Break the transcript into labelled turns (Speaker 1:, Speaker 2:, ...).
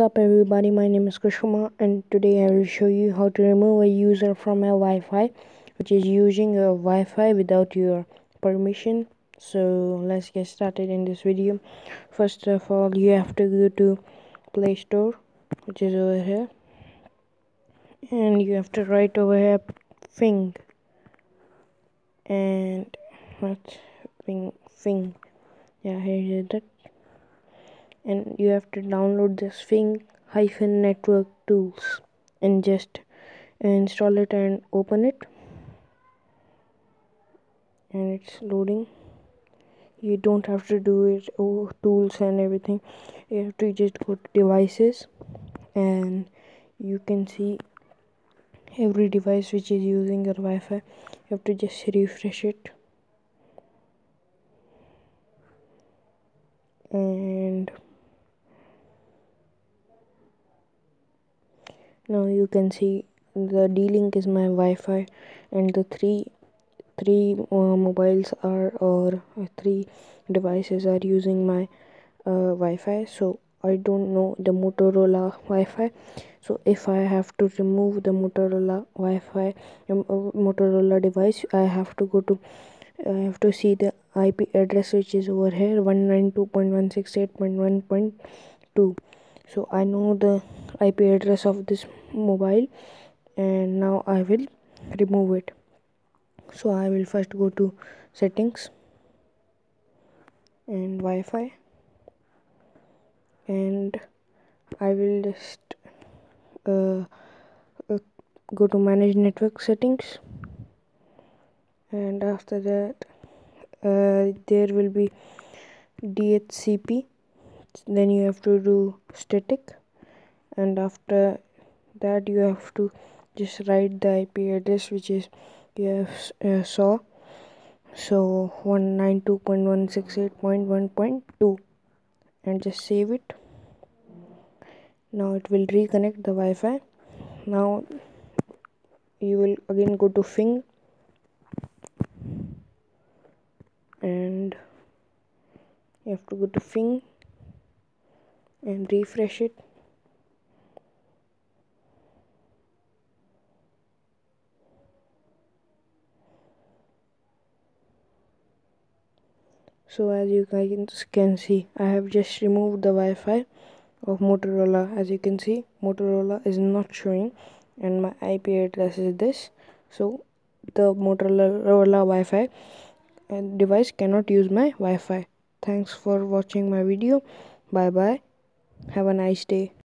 Speaker 1: up everybody? My name is Krish Kumar and today I will show you how to remove a user from a Wi-Fi which is using your Wi-Fi without your permission. So let's get started in this video. First of all you have to go to Play Store which is over here and you have to write over here Fing and what? Fing Fing yeah here is it and you have to download this Fing hyphen network tools and just install it and open it. And it's loading. You don't have to do it oh tools and everything. You have to just go to devices and you can see every device which is using your Wi-Fi. You have to just refresh it. And now you can see the d-link is my wi-fi and the three three uh, mobiles are or uh, three devices are using my uh, wi-fi. So i don't know the motorola wi-fi. So if i have to remove the motorola wi-fi um, uh, motorola device i have to go to i have to see the ip address which is over here 192.168.1.2 so i know the ip address of this mobile and now i will remove it. So i will first go to settings and wi-fi and i will just uh, uh, go to manage network settings and after that uh, there will be DHCP then you have to do static and after that you have to just write the IP address which is you have uh, saw so 192.168.1.2 and just save it. Now it will reconnect the Wi-Fi. Now you will again go to Fing. And you have to go to Fing and refresh it so as you guys can see I have just removed the Wi-Fi of Motorola. As you can see Motorola is not showing and my IP address is this. So the Motorola Wi-Fi uh, device cannot use my Wi-Fi. Thanks for watching my video. Bye bye have a nice day